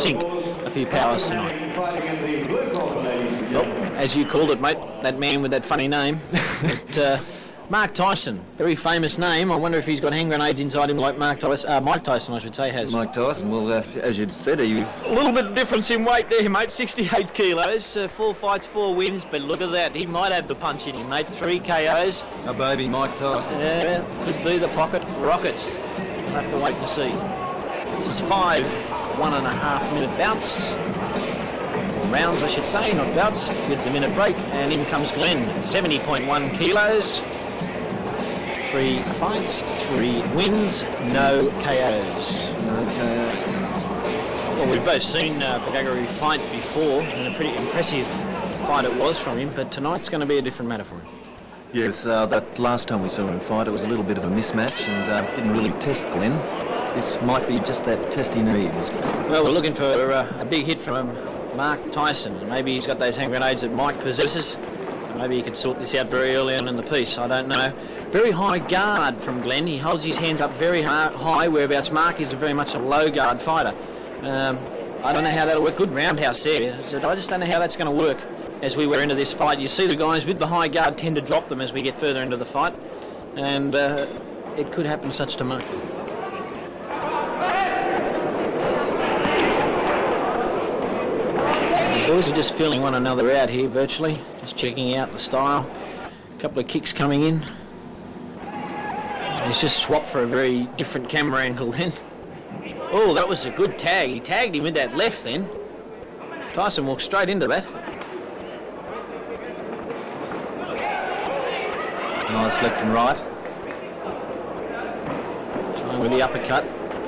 sink a few powers tonight. Well, as you called it, mate, that man with that funny name. but, uh, Mark Tyson, very famous name. I wonder if he's got hand grenades inside him like Mark Tyson, uh, Mike Tyson, I should say, has. Mike Tyson, well, uh, as you'd said, are you... A little bit of difference in weight there, mate. 68 kilos, uh, four fights, four wins. But look at that, he might have the punch in him, mate. Three KOs. A baby Mike Tyson. Yeah, could be the pocket rocket. We'll have to wait and see. This is five one and a half minute bouts. Rounds, I should say, not bouts, with the minute break. And in comes Glenn, 70.1 kilos. Three fights, three wins, no KOs. No KOs. Well, we've both seen uh, Baragry fight before, and a pretty impressive fight it was from him, but tonight's going to be a different matter for him. Yes, uh, that last time we saw him fight, it was a little bit of a mismatch and uh, didn't really test Glenn. This might be just that test he needs. Well, we're looking for uh, a big hit from Mark Tyson. Maybe he's got those hand grenades that Mike possesses. Maybe he could sort this out very early on in the piece. I don't know. Very high guard from Glenn. He holds his hands up very high, whereabouts Mark is very much a low guard fighter. Um, I don't know how that'll work. Good roundhouse there. I just don't know how that's going to work as we were into this fight. You see the guys with the high guard tend to drop them as we get further into the fight, and uh, it could happen such to Mark. Boys are just feeling one another out here virtually, just checking out the style. A couple of kicks coming in. He's just swapped for a very different camera angle then. Oh, that was a good tag. He tagged him with that left then. Tyson walked straight into that. Nice left and right. Trying with the uppercut.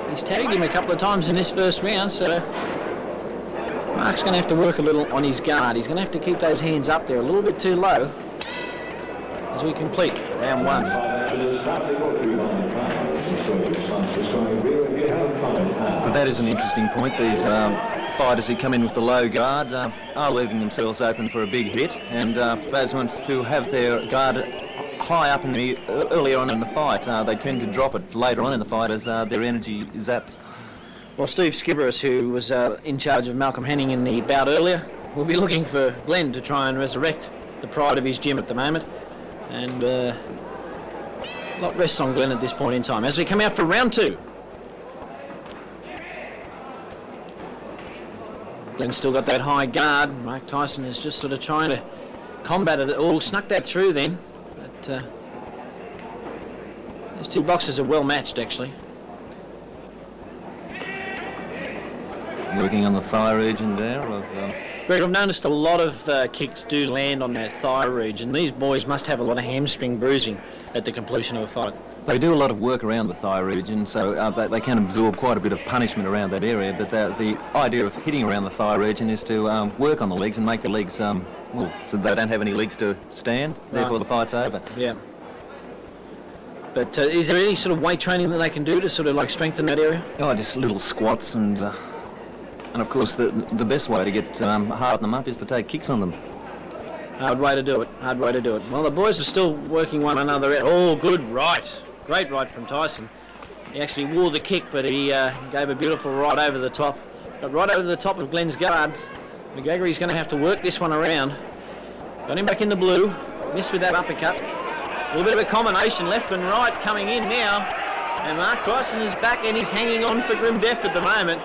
He's tagged him a couple of times in this first round, so Mark's going to have to work a little on his guard. He's going to have to keep those hands up there a little bit too low as we complete round one. But that is an interesting point. These um, fighters who come in with the low guard uh, are leaving themselves open for a big hit, and uh, those who have their guard high up in the earlier on in the fight, uh, they tend to drop it later on in the fight as uh, their energy is zaps. Well, Steve Skibberus, who was uh, in charge of Malcolm Henning in the bout earlier, will be looking for Glenn to try and resurrect the pride of his gym at the moment. And uh, a lot rests on Glenn at this point in time. As we come out for round two. Glenn's still got that high guard. Mike Tyson is just sort of trying to combat it. Oh, snuck that through then. But uh, these two boxers are well matched, actually. Working on the thigh region there. Of, uh... Greg, I've noticed a lot of uh, kicks do land on that thigh region. These boys must have a lot of hamstring bruising at the completion of a fight. They do a lot of work around the thigh region, so uh, they, they, can absorb quite a bit of punishment around that area. But the, the idea of hitting around the thigh region is to um, work on the legs and make the legs, um, well, so they don't have any legs to stand. Therefore, right. the fight's over. Yeah. But uh, is there any sort of weight training that they can do to sort of like strengthen that area? Oh, just little squats and, uh, and of course the the best way to get um, harden them up is to take kicks on them. Hard way to do it. Hard way to do it. Well, the boys are still working one another out. Oh, good right. Great right from Tyson. He actually wore the kick, but he uh, gave a beautiful right over the top. But right over the top of Glenn's guard. McGregor going to have to work this one around. Got him back in the blue. Missed with that uppercut. A little bit of a combination left and right coming in now. And Mark Tyson is back and he's hanging on for grim death at the moment.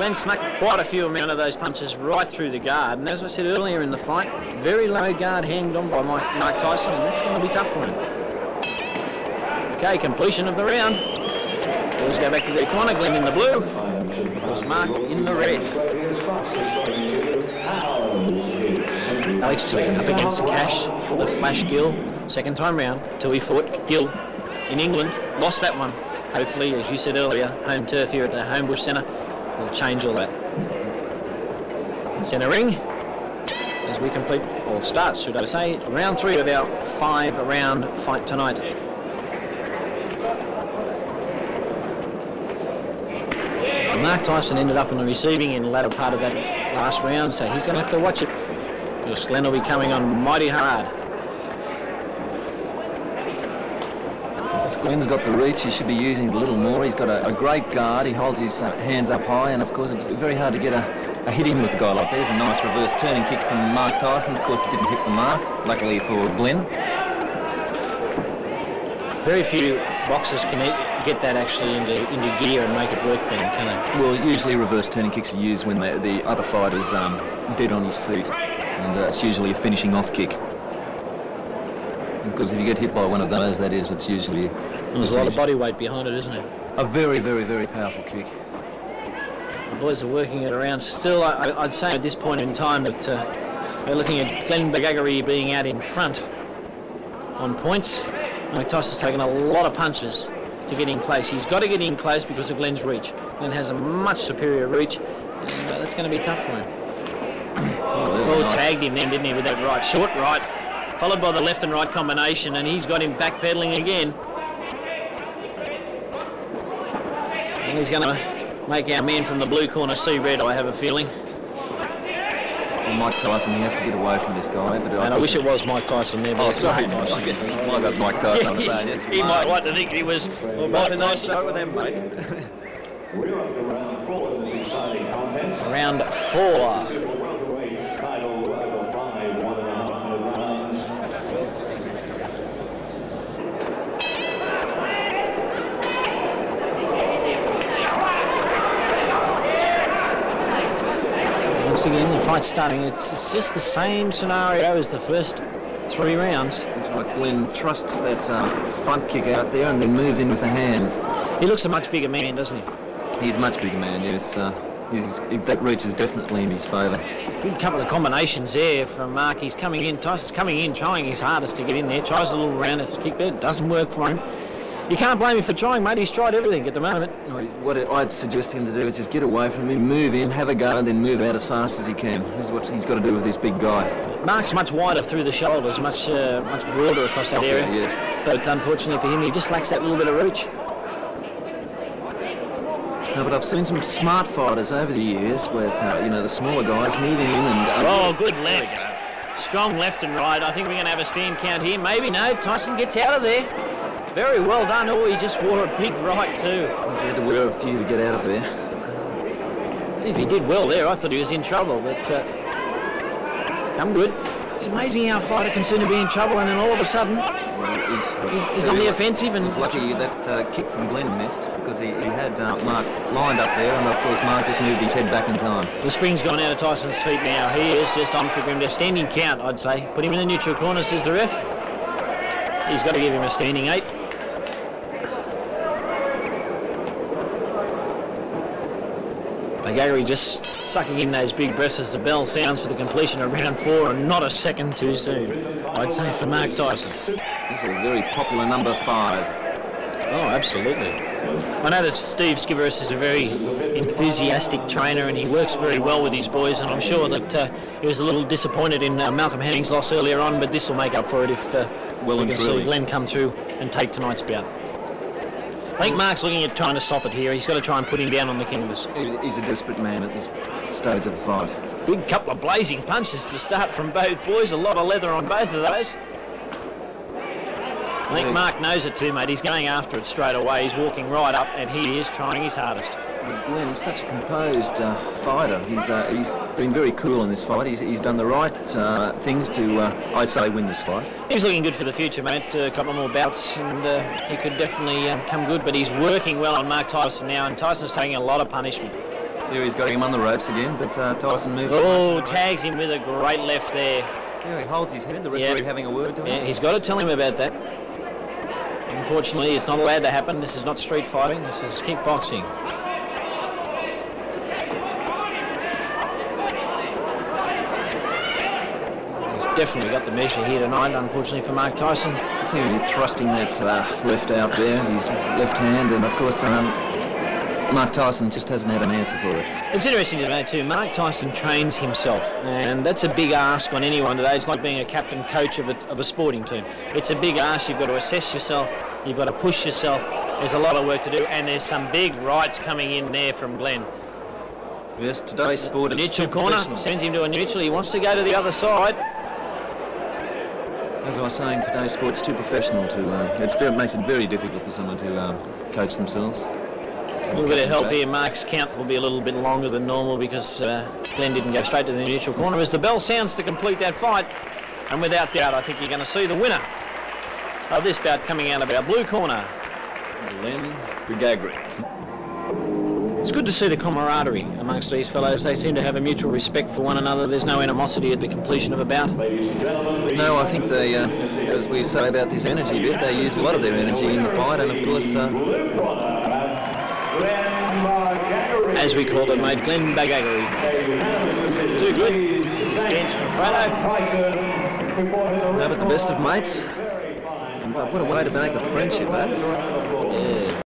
Glenn snuck quite a few amount of those punches right through the guard. And as I said earlier in the fight, very low guard hanged on by Mike, Mike Tyson, and that's going to be tough for him. Okay, completion of the round. Let's go back to the corner. Glenn in the blue. Was Mark in the red. Alex Tilley up against Cash, the Flash Gill. Second time round till he fought Gill in England. Lost that one. Hopefully, as you said earlier, home turf here at the Homebush Centre will change all that. Centre ring as we complete, or start, should I say, round three of our five round fight tonight. Mark Tyson ended up on the receiving in the latter part of that last round, so he's going to have to watch it. Because Glenn will be coming on mighty hard. Glenn's got the reach. He should be using it a little more. He's got a, a great guard. He holds his uh, hands up high, and of course it's very hard to get a, a hit in with a guy like that. There's a nice reverse turning kick from Mark Tyson. Of course, it didn't hit the mark. Luckily for Glenn. Very few boxers can get that actually into, into gear and make it work for them, can they? Well, usually reverse turning kicks are used when the, the other fighter's um, dead on his feet, and uh, it's usually a finishing off kick. Because if you get hit by one of those, that is, it's usually... There's a lot of body weight behind it, isn't it? A very, very, very powerful kick. The boys are working it around. Still, I, would say at this point in time that uh, we're looking at Glenn Baragry being out in front on points. Mike Tyson's taken a lot of punches to get in close. He's got to get in close because of Glenn's reach. Glenn has a much superior reach, and uh, that's going to be tough for him. oh, oh nice. tagged him then, didn't he, with that right. Short right, followed by the left and right combination, and he's got him backpedaling again. And he's going to make our man from the blue corner see red, I have a feeling. Well, Mike Tyson, he has to get away from this guy. But I and I wish it was Mike Tyson there. Oh, sorry, Tyson. I guess I got Mike Tyson on the phone. Yes, he might like to think he was well, Mike Tyson. Start with them, mate. round four. Once again, the fight's starting. It's, it's just the same scenario as the first three rounds. It's like Glenn thrusts that uh, front kick out there and then moves in with the hands. He looks a much bigger man, doesn't he? He's a much bigger man, yes. Uh, that reach is definitely in his favour. Good couple of combinations there from Mark. He's coming in, Tyson's coming in, trying his hardest to get in there. Tries a little round kick there, doesn't work for him you can't blame him for trying, mate. He's tried everything at the moment. What I'd suggest him to do is just get away from him, move in, have a go, and then move out as fast as he can. This is what he's got to do with this big guy. Mark's much wider through the shoulders, much uh, much broader across that area. yes. But unfortunately for him, he just lacks that little bit of reach. No, but I've seen some smart fighters over the years with, uh, you know, the smaller guys moving in and... Oh, good left. Strong left and right. I think we're going to have a stand count here. Maybe no. Tyson gets out of there. Very well done. Oh, he just wore a big right too. He had to wear a few to get out of there. He did well there. I thought he was in trouble, but uh, come good. It's amazing how a fighter can seem to be in trouble and then all of a sudden well, he's, he's, he's on the offensive. And he's lucky that uh, kick from Glenn missed because he, he had uh, Mark lined up there and of course Mark just moved his head back in time. The spring's gone out of Tyson's feet now. He is just on for him standing count, I'd say. Put him in the neutral corner, says the ref. He's got to give him a standing eight. Gary just sucking in those big breaths as the bell sounds for the completion of round four and not a second too soon. I'd say for Mark Tyson. He's a very popular number five. Oh, absolutely. I know that Steve Skiveris is a very enthusiastic trainer and he works very well with his boys and I'm sure that uh, he was a little disappointed in uh, Malcolm Henning's loss earlier on but this will make up for it if uh, well we can see Glenn come through and take tonight's bout. I think Mark's looking at trying to stop it here. He's got to try and put him down on the canvas. He's a desperate man at this stage of the fight. Big couple of blazing punches to start from both boys. A lot of leather on both of those. I think Mark knows it too, mate. He's going after it straight away. He's walking right up, and he is trying his hardest. But Glenn, he's such a composed uh, fighter. He's uh, he's been very cool in this fight. He's, he's done the right uh, things to, uh, I say, win this fight. He's looking good for the future, mate. a couple more bouts, and uh, he could definitely come good. But he's working well on Mark Tyson now, and Tyson's taking a lot of punishment. Here he's got him on the ropes again, but uh, Tyson moves. Oh, tags him with a great left there. See how he holds his head. The referee having a word to him. Yeah, he's got to tell him about that. Unfortunately, it's not allowed to happen. This is not street fighting. This is kickboxing. He's definitely got the measure here tonight, unfortunately for Mark Tyson. Him thrusting that uh, left out there, his left hand, and of course um, Mark Tyson just hasn't had an answer for it. It's interesting to know too, Mark Tyson trains himself, and that's a big ask on anyone today. It's like being a captain coach of a, of a sporting team. It's a big ask. You've got to assess yourself, you've got to push yourself. There's a lot of work to do, and there's some big rights coming in there from Glenn. Yes, today's sport is neutral corner sends him to a neutral. He wants to go to the other side. as I was saying, today's sport's too professional to. Uh, it's very, makes it very difficult for someone to um, coach themselves. A little bit of help here. Mark's count will be a little bit longer than normal because uh, Glenn didn't go straight to the neutral corner. As the bell sounds to complete that fight, and without doubt, I think you're going to see the winner of this bout coming out of our blue corner. Glenn Baragry. It's good to see the camaraderie amongst these fellows. They seem to have a mutual respect for one another. There's no animosity at the completion of a bout. No, I think they, uh, as we say about this energy bit, they use a lot of their energy in the fight, and of course, uh, as we called it, mate, Glenn Baragry. Too good as he stands for Fredo. no, but the best of mates. What a way to make a friendship, eh? Yeah.